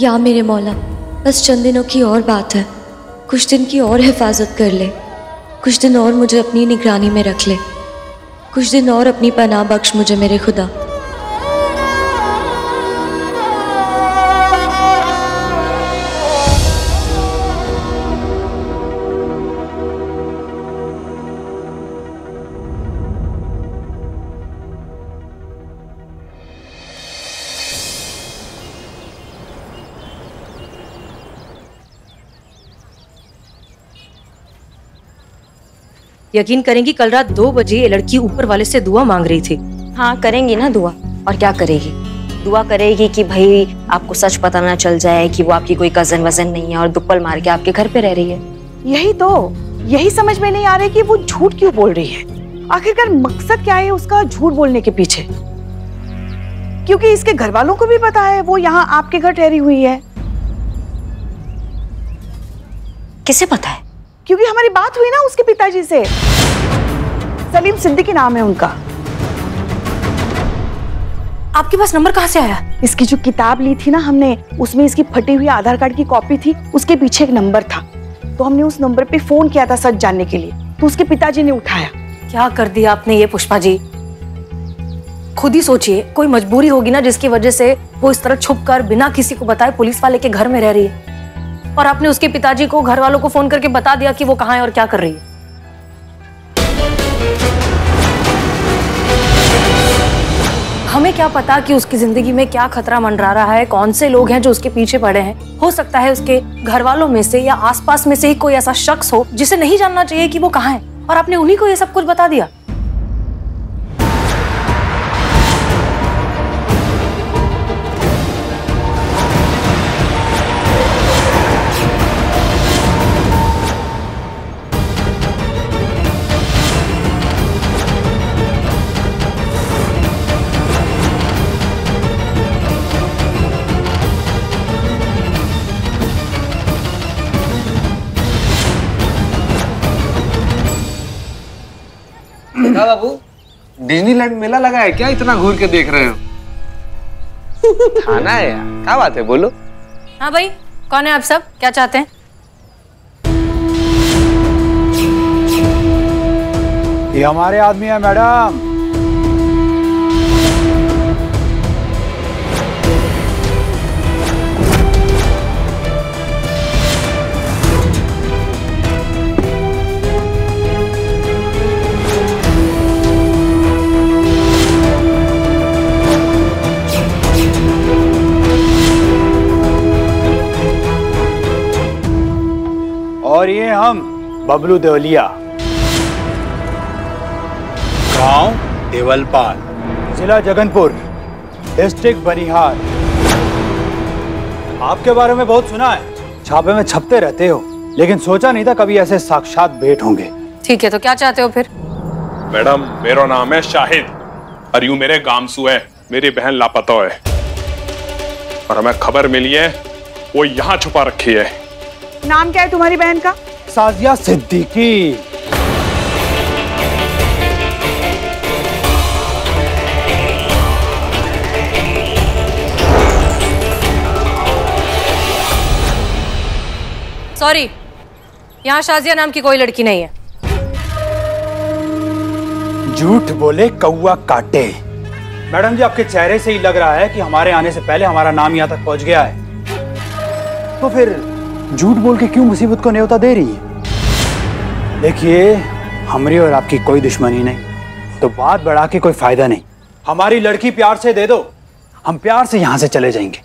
या मेरे मौला, बस चंद दिनों की और बात है। कुछ दिन की और हिफाजत कर ले। कुछ दिन और मुझे अपनी निगरानी में रख ले। कुछ दिन और अपनी पनाह बख्श मुझे मेरे खुदा। यकीन करेंगी कल रात दो बजे ये लड़की ऊपर वाले से दुआ मांग रही थी। हाँ करेंगी ना दुआ। और क्या करेगी? दुआ करेगी कि भाई आपको सच पता ना चल जाए कि वो आपकी कोई कज़न वज़न नहीं है और दुप्पल मार के आपके घर पे रह रही है। यही तो यही समझ में नहीं आ रहा कि वो झूठ क्यों बोल रही है? आखिरकार मकसद क्या है उसका झूठ बोलने के पीछे? क्योंकि इसके घर वालों को भी पता है वो यहाँ आपके घर ठहरी हुई है। किसे पता है? क्योंकि हमारी बात हुई ना उसके पिताजी से। सलीम सिद्दीकी नाम है उनका। आपके पास नंबर कहाँ से आया? इसकी जो किताब ली थी ना हमने उसमें इसकी फटी हुई आधार कार्ड की कॉपी थी उसके पीछे एक नंबर था। तो हमने उस नंबर पे फ़ोन किया था सच जानने के लिए। तो उसके पिताजी ने उठाया। क्या कर दिया आपने ये पुष्पा जी? खुद ही सोचिए कोई मजबूरी होगी ना जिसकी वजह से वो इस तरह छुप कर बिना किसी को बताए पुलिस वाले के घर में रह रही है। और आपने उसके पिताजी को घर वालों को फ़ोन करके बता दिया कि वो कहाँ है और क्या कर रही है? हमें क्या पता कि उसकी ज़िंदगी में क्या खतरा मंडरा रहा है, कौन से लोग हैं जो उसके पीछे पड़े हैं? हो सकता है उसके घर वालों में से या आसपास में से ही कोई ऐसा शख्स हो जिसे नहीं जानना चाहिए कि वो कहाँ है। और आपने उन्हीं को ये सब कुछ बता दिया? बाबू? डिज्नीलैंड मेला लगा है क्या? इतना घूर के देख रहे हो। थाना है यार। क्या बात है? बोलो। हाँ भाई कौन है आप सब? क्या चाहते हैं? ये हमारे आदमी है मैडम। और ये हम बबलू देवलिया। गाँव देवलपाल। जिला जगनपुर डिस्ट्रिक्ट बनिहार। आपके बारे में बहुत सुना है। छापे में छपते रहते हो लेकिन सोचा नहीं था कभी ऐसे साक्षात भेंट होंगे। ठीक है तो क्या चाहते हो फिर? मैडम मेरा नाम है शाहिद और यूँ मेरे गामसू है मेरी बहन लापता है। और हमें खबर मिली है वो यहाँ छुपा रखी है। नाम क्या है तुम्हारी बहन का? साजिया सिद्दीकी। सॉरी यहाँ शाजिया नाम की कोई लड़की नहीं है। झूठ बोले कौआ काटे। मैडम जी आपके चेहरे से ही लग रहा है कि हमारे आने से पहले हमारा नाम यहाँ तक पहुँच गया है। तो फिर झूठ बोल के क्यों मुसीबत को न्योता दे रही है? देखिए हमारी और आपकी कोई दुश्मनी नहीं तो बात बढ़ा के कोई फ़ायदा नहीं। हमारी लड़की प्यार से दे दो। हम प्यार से यहाँ से चले जाएँगे।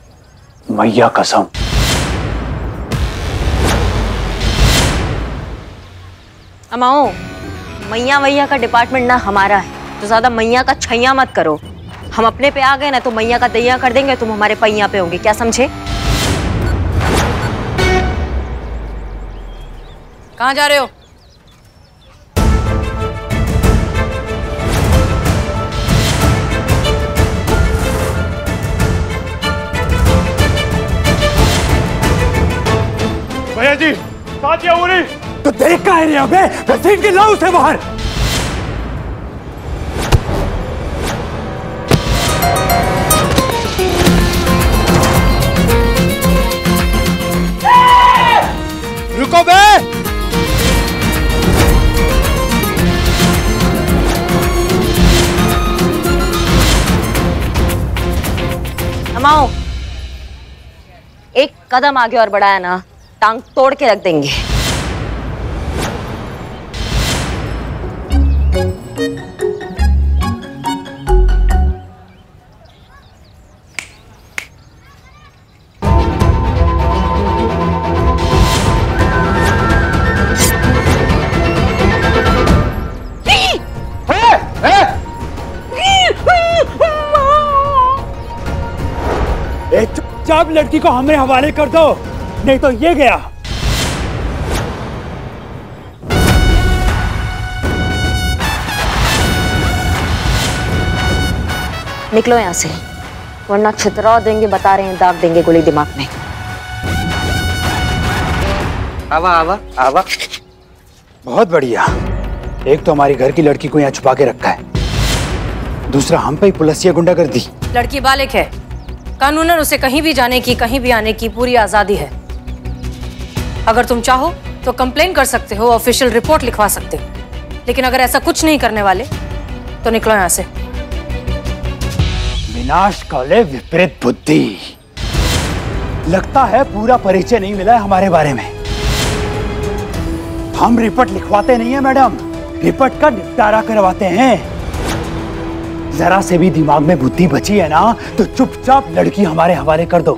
मैया कसम। अमाओ मैया वैया का डिपार्टमेंट ना हमारा है तो ज़्यादा मैया का छैया मत करो। हम अपने पे आ गए ना तो मैया का दैया कर देंगे तुम हमारे पैया पे होंगे क्या समझे? कहाँ जा रहे हो? भैया जी साथ तो देख का है अबे? घसीट के लाओ उसे बाहर। अमाओ एक कदम आगे और बढ़ाया ना टांग तोड़ के रख देंगे। लड़की को हमें हवाले कर दो। नहीं तो ये गया। निकलो यहाँ से। वरना छितरा देंगे बता रहे हैं दाग देंगे गोली दिमाग में। आवा आवा आवा। बहुत बढ़िया। एक तो हमारी घर की लड़की को यहाँ छुपा के रखा है। दूसरा हम पे ही पुलिसिया गुंडा कर दी लड़की बालिक है। कानूनन उसे कहीं भी जाने की, कहीं भी आने की पूरी आज़ादी है। अगर तुम चाहो तो कंप्लेन कर सकते हो, ऑफिशियल रिपोर्ट लिखवा सकते हो। लेकिन अगर ऐसा कुछ नहीं करने वाले तो निकलो यहाँ से। विनाश काले विपरीत बुद्धि। लगता है पूरा परिचय नहीं मिला है हमारे बारे में। हम रिपोर्ट लिखवाते नहीं है, मैडम। रिपोर्ट का निपटारा करवाते हैं। जरा से भी दिमाग में बुद्धि बची है ना तो चुपचाप लड़की हमारे हवाले कर दो।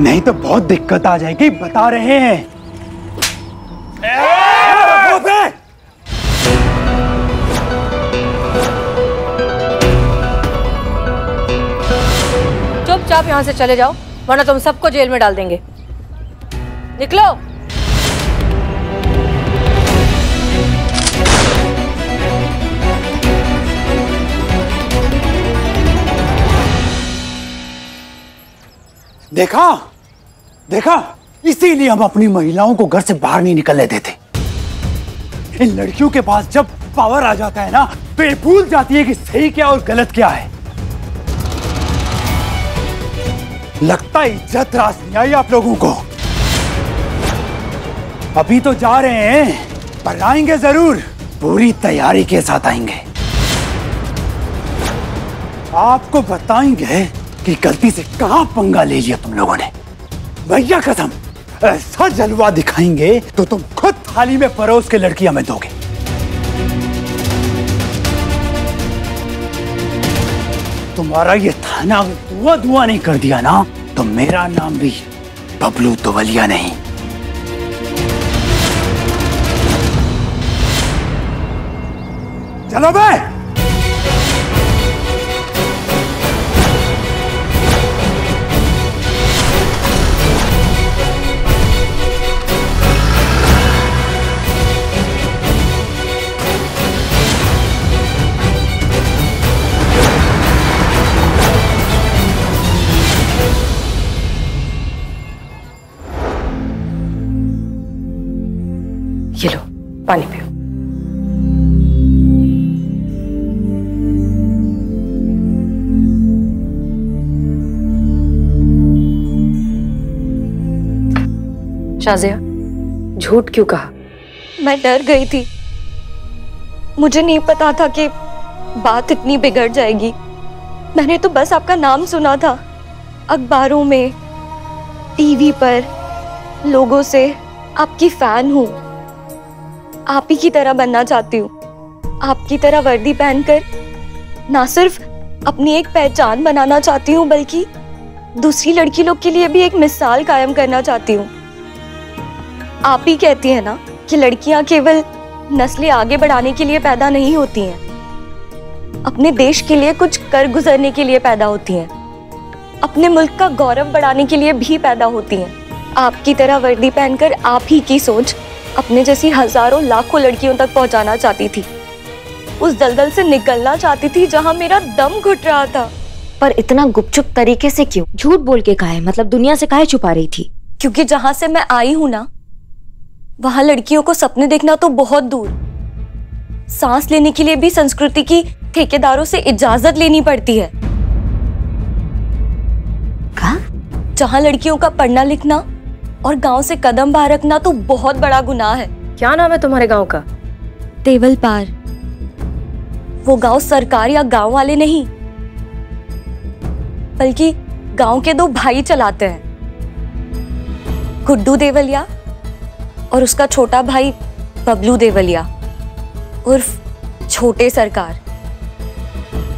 नहीं तो बहुत दिक्कत आ जाएगी, बता रहे हैं। चुपचाप यहाँ से चले जाओ, वरना तुम सबको जेल में डाल देंगे। निकलो। देखा? देखा? इसीलिए हम अपनी महिलाओं को घर से बाहर नहीं निकलने देते। इन लड़कियों के पास जब पावर आ जाता है ना तो ये भूल जाती है कि सही क्या और गलत क्या है। लगता है इज़्ज़त रास नहीं आई आप लोगों को। अभी तो जा रहे हैं, पर आएँगे ज़रूर। पूरी तैयारी के साथ आएँगे। आपको बताएँगे कि गलती से कहा पंगा ले लिया तुम लोगों ने? भैया कसम, ऐसा जलवा दिखाएँगे तो तुम खुद थाली में परोस के लड़की में दोगे। तुम्हारा ये थाना धुआँ धुआँ नहीं कर दिया ना तो मेरा नाम भी बबलू तोवलिया नहीं। चलो बे पानी पियो। शाजिया, झूठ क्यों कहा? मैं डर गई थी। मुझे नहीं पता था कि बात इतनी बिगड़ जाएगी। मैंने तो बस आपका नाम सुना था। अखबारों में, टीवी पर, लोगों से आपकी फ़ैन हूँ। आप ही की तरह बनना चाहती हूँ। आपकी तरह वर्दी पहनकर ना सिर्फ़ अपनी एक पहचान बनाना चाहती हूँ, बल्कि दूसरी लड़की लोग के लिए भी एक मिसाल कायम करना चाहती हूँ। आप ही कहती है ना कि लड़कियाँ केवल नस्लें आगे बढ़ाने के लिए पैदा नहीं होती हैं, अपने देश के लिए कुछ कर गुजरने के लिए पैदा होती हैं, अपने मुल्क का गौरव बढ़ाने के लिए भी पैदा होती हैं। आपकी तरह वर्दी पहनकर आप ही की सोच अपने जैसी हज़ारों लाखों लड़कियों तक पहुंचाना चाहती थी। उस दलदल से निकलना चाहती थी जहाँ मेरा दम घुट रहा था। पर इतना गुपचुप तरीके से क्यों? झूठ बोल के काहे मतलब दुनिया से काहे छुपा रही थी? क्योंकि जहाँ से मैं आई हूँ ना वहाँ लड़कियों को सपने देखना तो बहुत दूर। सांस लेने के लिए भी संस्कृति की ठेकेदारों से इजाज़त लेनी पड़ती है? जहाँ लड़कियों का पढ़ना लिखना और गाँव से कदम बाहर रखना तो बहुत बड़ा गुनाह है। क्या नाम है तुम्हारे गाँव का? तेवल पार। वो गाँव सरकार या गाँव वाले नहीं बल्कि गाँव के दो भाई चलाते हैं। गुड्डू देवलिया और उसका छोटा भाई बबलू देवलिया उर्फ़ छोटे सरकार।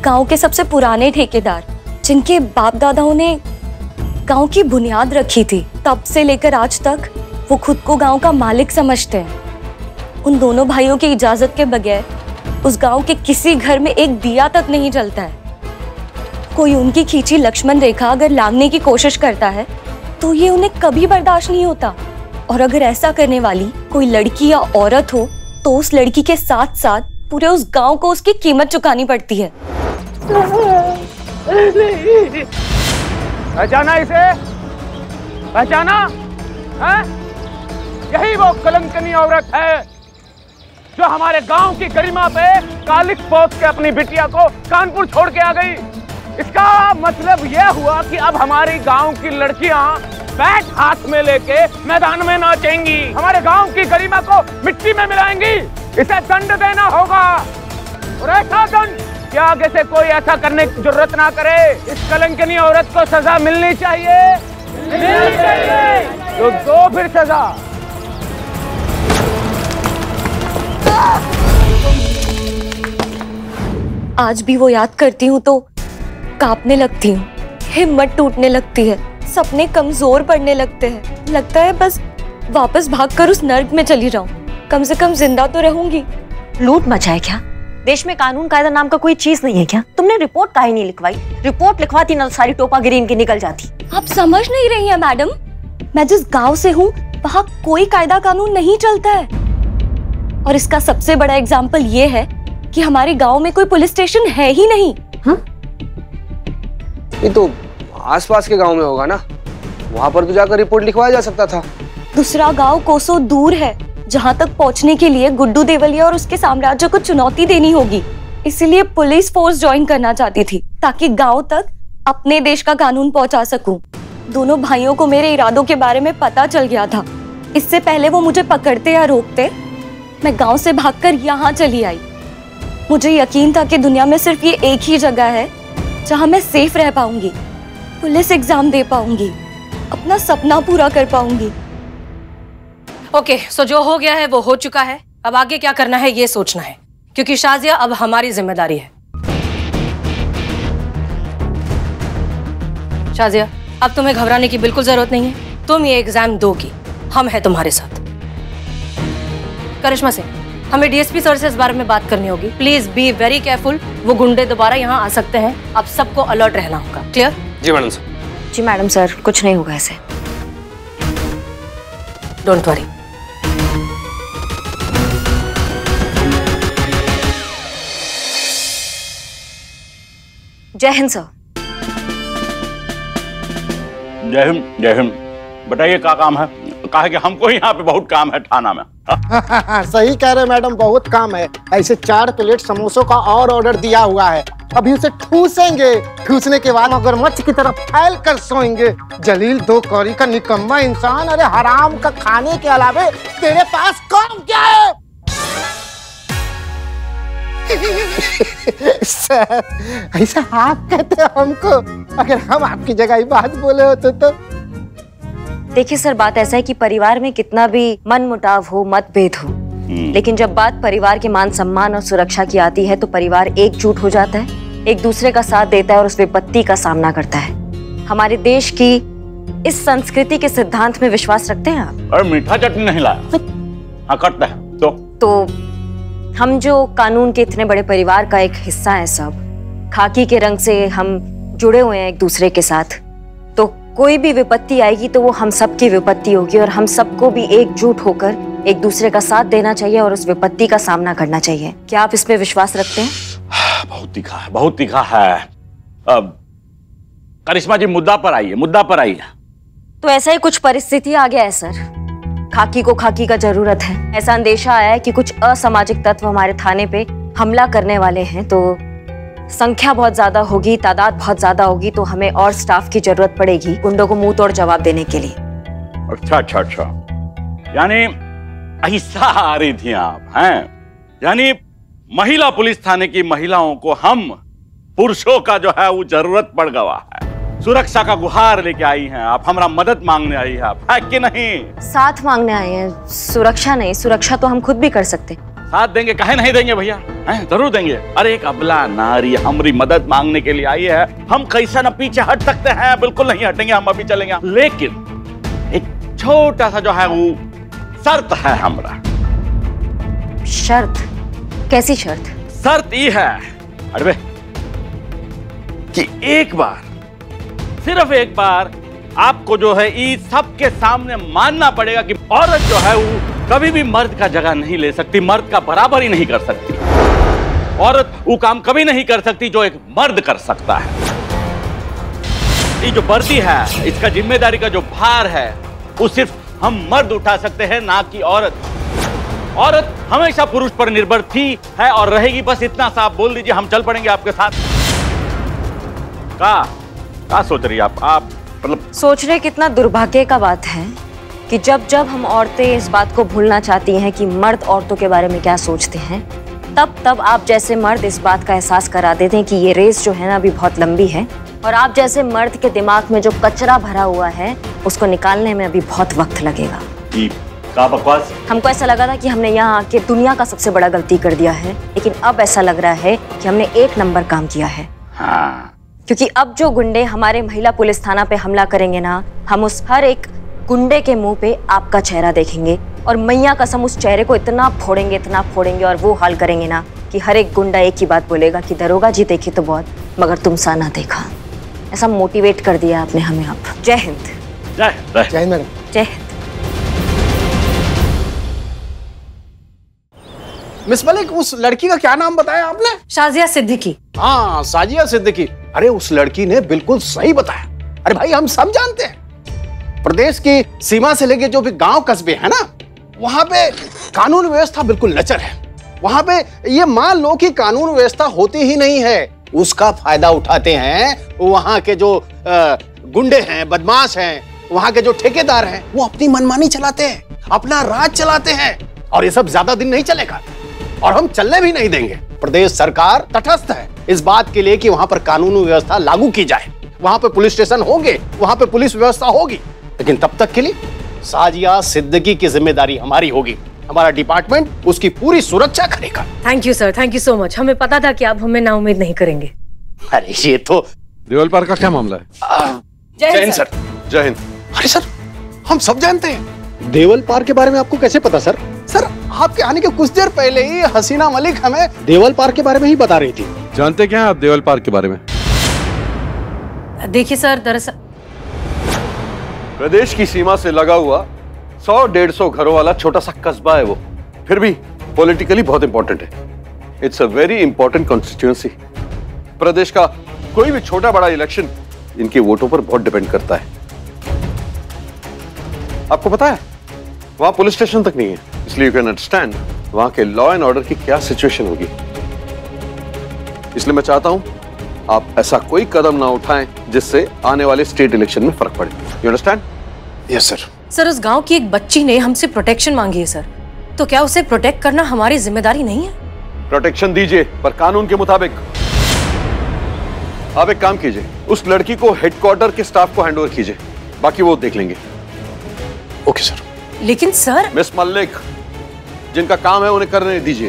गाँव के सबसे पुराने ठेकेदार जिनके बाप दादाओं ने गाँव की बुनियाद रखी थी। तब से लेकर आज तक वो खुद को गाँव का मालिक समझते हैं। उन दोनों भाइयों की इजाज़त के बगैर उस गाँव के किसी घर में एक दिया तक नहीं जलता है। कोई उनकी खींची लक्ष्मण रेखा अगर लांगने की कोशिश करता है तो ये उन्हें कभी बर्दाश्त नहीं होता। और अगर ऐसा करने वाली कोई लड़की या औरत हो तो उस लड़की के साथ साथ पूरे उस गाँव को उसकी कीमत चुकानी पड़ती है। पहचाना इसे। पहचाना? है? यही वो कलंकनी औरत है जो हमारे गाँव की गरिमा पे कालिक पोत के अपनी बिटिया को कानपुर छोड़ के आ गई। इसका मतलब यह हुआ कि अब हमारी गाँव की लड़कियाँ बैट हाथ में लेके मैदान में नाचेंगी। हमारे गाँव की गरिमा को मिट्टी में मिलाएँगी। इसे दंड देना होगा। और ऐसा दंड कि आगे से कोई ऐसा करने की ज़रूरत ना करे। इस कलंकनी औरत को सजा मिलनी चाहिए। मिलनी चाहिए। तो दो फिर सजा। आज भी वो याद करती हूँ तो कांपने लगती हूँ। हिम्मत टूटने लगती है। सपने कमज़ोर पड़ने लगते हैं। लगता है बस वापस भागकर उस नर्क में चली जाऊँ। कम से कम ज़िंदा तो रहूँगी। लूट मचाए क्या? देश में कानून कायदा नाम का कोई चीज़ नहीं है क्या? तुमने रिपोर्ट का ही नहीं लिखवाई? रिपोर्ट लिखवाती ना तो सारी टोपागिरी इनकी निकल जाती। आप समझ नहीं रही हैं मैडम। मैं जिस गाँव से हूँ वहाँ कोई कायदा कानून नहीं चलता है। और इसका सबसे बड़ा एग्ज़ाम्पल ये है कि हमारे गाँव में कोई पुलिस स्टेशन है ही नहीं। ये तो आसपास के गाँव में होगा ना। वहाँ पर तो जाकर रिपोर्ट लिखवाया जा सकता था। दूसरा गाँव कोसों दूर है। जहाँ तक पहुँचने के लिए गुड्डू देवलिया और उसके साम्राज्य को चुनौती देनी होगी। इसीलिए पुलिस फोर्स ज्वाइन करना चाहती थी, ताकि गाँव तक अपने देश का कानून पहुँचा सकूँ। दोनों भाइयों को मेरे इरादों के बारे में पता चल गया था। इससे पहले वो मुझे पकड़ते या रोकते, मैं गाँव से भागकर यहाँ चली आई। मुझे यकीन था कि दुनिया में सिर्फ़ ये एक ही जगह है, जहाँ मैं सेफ़ रह पाऊँगी, पुलिस एग्ज़ाम दे पाऊँगी, अपना सपना पूरा कर पाऊँगी। ओके सो जो हो गया है वो हो चुका है। अब आगे क्या करना है ये सोचना है। क्योंकि शाजिया अब हमारी ज़िम्मेदारी है। शाजिया अब तुम्हें घबराने की बिल्कुल ज़रूरत नहीं है। तुम ये एग्ज़ाम दोगी। हम हैं तुम्हारे साथ। करिश्मा सिंह हमें डीएसपी सर से इस बारे में बात करनी होगी। प्लीज़ बी वेरी केयरफुल वो गुंडे दोबारा यहाँ आ सकते हैं। अब सबको अलर्ट रहना होगा। क्लियर जी मैडम सर। जी मैडम सर कुछ नहीं होगा ऐसे। डोंट वरी जय हिंद सर। जय हिंद जय हिंद। बताइए क्या काम है? कहा कि हमको यहाँ पे बहुत काम है थाना में सही कह रहे मैडम बहुत काम है। ऐसे चार प्लेट समोसों का और ऑर्डर दिया हुआ है। अभी उसे ठूसेंगे। ठूसने के बाद अगर मगरमच्छ की तरफ़ फैल कर सोएँगे। जलील दो कौड़ी का निकम्मा इंसान अरे हराम का खाने के अलावे तेरे पास काम क्या है? सर ऐसा आप कहते हो हमको। अगर हम आपकी जगह ही बात बोले होते तो। देखिए सर बात ऐसा है कि परिवार में कितना भी मन मुटाव हो मतभेद हो लेकिन जब बात परिवार के मान सम्मान और सुरक्षा की आती है तो परिवार एकजुट हो जाता है एक दूसरे का साथ देता है और उस विपत्ति का सामना करता है। हमारे देश की इस संस्कृति के सिद्धांत में विश्वास रखते हैं आप? और मीठा चटनी नहीं लाया। हाँ करता है। तो तो हम जो कानून के इतने बड़े परिवार का एक हिस्सा है सब खाकी के रंग से हम जुड़े हुए हैं एक दूसरे के साथ तो कोई भी विपत्ति आएगी तो वो हम सब की विपत्ति होगी और हम सबको भी एकजुट होकर एक दूसरे का साथ देना चाहिए और उस विपत्ति का सामना करना चाहिए। क्या आप इसमें विश्वास रखते हैं? बहुत तीखा है बहुत तीखा है। अब करिश्मा जी मुद्दा पर आइए मुद्दा पर आइए। तो ऐसा ही कुछ परिस्थिति आ गया है सर। खाकी को खाकी का ज़रूरत है। ऐसा अंदेशा आया है कि कुछ असामाजिक तत्व हमारे थाने पे हमला करने वाले हैं तो संख्या बहुत ज़्यादा होगी, तादाद बहुत ज़्यादा होगी तो हमें और स्टाफ की ज़रूरत पड़ेगी गुंडों को मुँह तोड़ जवाब देने के लिए। अच्छा अच्छा अच्छा। यानी ऐसा आ रही थी आप, हैं? यानी महिला पुलिस थाने की महिलाओं को हम पुरुषों का जो है वो ज़रूरत पड़ गवा है। सुरक्षा का गुहार लेके आई हैं आप हमारा मदद मांगने आई है आप है कि नहीं? साथ मांगने आए हैं सुरक्षा नहीं सुरक्षा तो हम खुद भी कर सकते। साथ देंगे कहे नहीं देंगे भैया? हैं ज़रूर देंगे। अरे एक अबला नारी हमारी मदद मांगने के लिए आई है। हम कैसा ना पीछे हट सकते हैं? बिल्कुल नहीं हटेंगे हम अभी चलेंगे। लेकिन एक छोटा सा जो है वो शर्त है हमारा। शर्त? कैसी शर्त? शर्त ये है अरे कि एक बार सिर्फ़ एक बार आपको जो है इस सबके सामने मानना पड़ेगा कि औरत जो है वो कभी भी मर्द का जगह नहीं ले सकती, मर्द का बराबर ही नहीं कर सकती। औरत वो काम कभी नहीं कर सकती जो एक मर्द कर सकता है। ये जो वर्दी है, इसका ज़िम्मेदारी का जो भार है, वो सिर्फ़ हम मर्द उठा सकते हैं, ना कि औरत। औरत हमेशा पुरुष पर निर्भर थी, है और रहेगी, बस इतना सा आप बोल दीजिए, हम चल पड़ेंगे आपके साथ। का? का सोच रही आप? आप मतलब सोच रहे कितना दुर्भाग्य का बात है कि जब जब हम औरतें इस बात को भूलना चाहती हैं कि मर्द औरतों के बारे में क्या सोचते हैं तब तब आप जैसे मर्द इस बात का एहसास करा देते हैं कि ये रेस जो है ना अभी बहुत लंबी है और आप जैसे मर्द के दिमाग में जो कचरा भरा हुआ है उसको निकालने में अभी बहुत वक्त लगेगा। बकवास? हमको ऐसा लगा था कि हमने यहाँ आके दुनिया का सबसे बड़ा गलती कर दिया है लेकिन अब ऐसा लग रहा है कि हमने एक नंबर काम किया है। हाँ। क्योंकि अब जो गुंडे हमारे महिला पुलिस थाना पे हमला करेंगे ना हम उस हर एक गुंडे के मुँह पे आपका चेहरा देखेंगे और मैया कसम उस चेहरे को इतना फोड़ेंगे इतना फोड़ेंगे और वो हाल करेंगे ना कि हर एक गुंडा एक ही बात बोलेगा कि दरोगा जी देखी तो बहुत मगर तुम सा ना देखा। ऐसा मोटिवेट कर दिया आपने हमें आप। जय हिंद। जय जय जय हिंद। मैडम जय हिंद। मिस मलिक उस लड़की का क्या नाम बताया आपने? शाजिया सिद्दीकी। हाँ साजिया सिद्दीकी। अरे उस लड़की ने बिल्कुल सही बताया। अरे भाई, हम सब जानते हैं। प्रदेश की सीमा से लेके जो भी गाँव कस्बे है ना, वहाँ पे कानून व्यवस्था बिल्कुल लचर है। वहाँ पे ये मान लो कि कानून व्यवस्था होती ही नहीं है, उसका फ़ायदा उठाते हैं, वहाँ के जो गुंडे हैं, बदमाश हैं, वहाँ के जो ठेकेदार हैं, वो अपनी मनमानी चलाते हैं, अपना राज चलाते हैं, और ये सब ज़्यादा दिन नहीं चलेगा, और हम चलने भी नहीं देंगे। प्रदेश सरकार तटस्थ है। इस बात के लिए कि वहाँ पर कानून व्यवस्था लागू की जाए। वहाँ पे पुलिस स्टेशन होंगे वहाँ पे पुलिस व्यवस्था होगी। लेकिन तब तक के लिए साजिया सिद्दीकी की ज़िम्मेदारी हमारी होगी। हमारा डिपार्टमेंट उसकी पूरी सुरक्षा करेगा। Thank you sir thank you so much हमें पता था कि आप हमें ना उम्मीद नहीं करेंगे। अरे ये तो देवल पार्क का क्या मामला है? जय हिंद सर जय हिंद अरे सर हम सब जानते हैं। देवल पार्क के बारे में आपको कैसे पता सर? सर आपके आने के कुछ देर पहले ही हसीना मलिक हमें देवल पार्क के बारे में ही बता रही थी। जानते क्या हैं आप देवल पार्क के बारे में? देखिए सर दरअसल प्रदेश की सीमा से लगा हुआ सौ डेढ़ सौ घरों वाला छोटा सा कस्बा है वो। फिर भी पॉलिटिकली बहुत इंपॉर्टेंट है। It's a very important constituency प्रदेश का कोई भी छोटा बड़ा इलेक्शन इनके वोटों पर बहुत डिपेंड करता है। आपको पता है वहाँ पुलिस स्टेशन तक नहीं है। इसलिए यू कैन अंडरस्टैंड वहाँ के लॉ एंड ऑर्डर की क्या सिचुएशन होगी। इसलिए मैं चाहता हूँ आप ऐसा कोई कदम ना उठाएँ जिससे आने वाले स्टेट इलेक्शन में फ़र्क पड़े। You understand yes sir sir उस गाँव की एक बच्ची ने हमसे प्रोटेक्शन मांगी है सर। तो क्या उसे प्रोटेक्ट करना हमारी ज़िम्मेदारी नहीं है? प्रोटेक्शन दीजिए पर कानून के मुताबिक। आप एक काम कीजिए उस लड़की को हेडक्वार्टर के स्टाफ को हैंडओवर कीजिए। बाकी वो देख लेंगे। ओके सर लेकिन सर मिस मल्लिक जिनका काम है उन्हें करने दीजिए।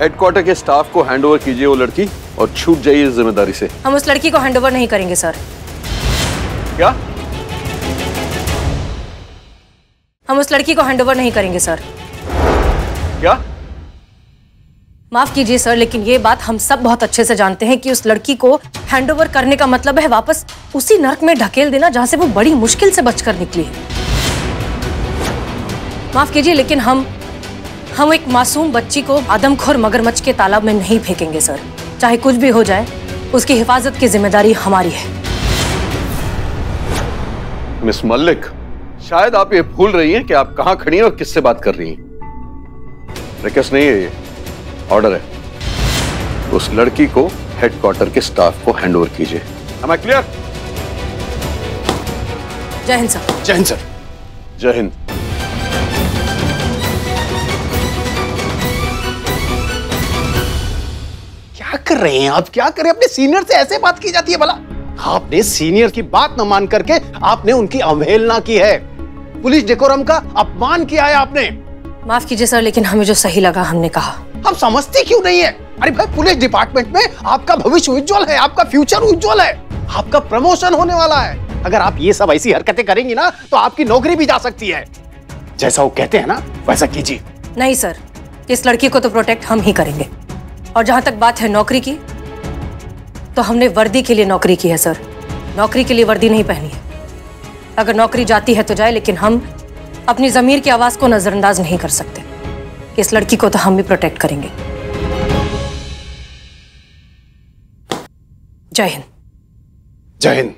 हेडक्वार्टर के स्टाफ को हैंडओवर कीजिए वो लड़की और छूट जाइए इस ज़िम्मेदारी से। हम उस लड़की को हैंडओवर नहीं करेंगे सर। क्या? हम उस लड़की को हैंडओवर नहीं करेंगे सर। क्या? माफ़ कीजिए सर लेकिन ये बात हम सब बहुत अच्छे से जानते हैं कि उस लड़की को हैंडओवर करने का मतलब है वापस उसी नर्क में ढकेल देना जहाँ से वो बड़ी मुश्किल से बचकर निकली है। माफ़ कीजिए लेकिन हम हम एक मासूम बच्ची को आदमखोर मगरमच्छ के तालाब में नहीं फेंकेंगे सर। चाहे कुछ भी हो जाए उसकी हिफाजत की ज़िम्मेदारी हमारी है। मिस मल्लिक शायद आप ये भूल रही हैं कि आप कहाँ खड़ी हैं और किससे बात कर रही हैं। रिक्वेस्ट नहीं है ये ऑर्डर है। उस लड़की को हेडक्वार्टर के स्टाफ को हैंड ओवर कीजिए I जय हिंद सर। जय हिंद सर। जय हिंद। कर रहे हैं? आप क्या करें? अपने सीनियर से ऐसे बात की जाती है भला। आपने सीनियर की बात न मान करके आपने उनकी अवहेलना की है। पुलिस डेकोरम का अपमान किया है आपने। माफ़ कीजिए सर लेकिन हमें जो सही लगा हमने कहा। हम समझते क्यों नहीं है? अरे भाई पुलिस डिपार्टमेंट में आपका भविष्य उज्जवल है आपका फ्यूचर उज्जवल है आपका प्रमोशन होने वाला है। अगर आप ये सब ऐसी हरकतें करेंगी ना तो आपकी नौकरी भी जा सकती है। जैसा वो कहते हैं ना वैसा कीजिए। नहीं सर इस लड़की को तो प्रोटेक्ट हम ही करेंगे। और जहाँ तक बात है नौकरी की तो हमने वर्दी के लिए नौकरी की है, सर। नौकरी के लिए वर्दी नहीं पहनी है। अगर नौकरी जाती है तो जाए, लेकिन हम अपनी जमीर की आवाज़ को नजरअंदाज नहीं कर सकते। इस लड़की को तो हम भी प्रोटेक्ट करेंगे। जय हिंद। जय हिंद।